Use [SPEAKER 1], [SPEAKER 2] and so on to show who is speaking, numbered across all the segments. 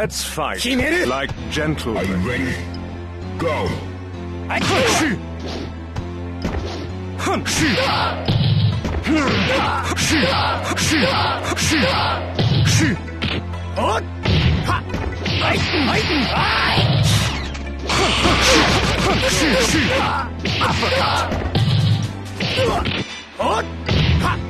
[SPEAKER 1] Let's fight like gentlemen.
[SPEAKER 2] Are you ready? Go.
[SPEAKER 3] Uppercut!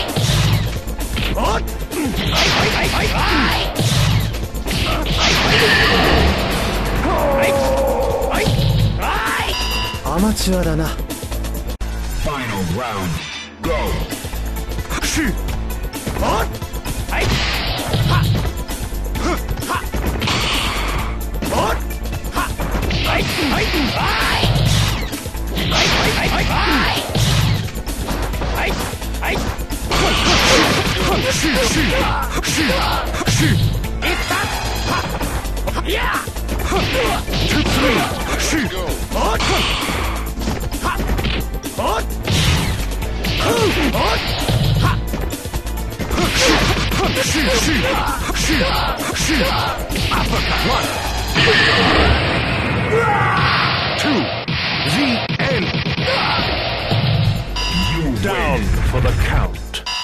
[SPEAKER 3] マチュアだな。
[SPEAKER 1] Shoot, shoot, The end.
[SPEAKER 2] You
[SPEAKER 1] down for the count.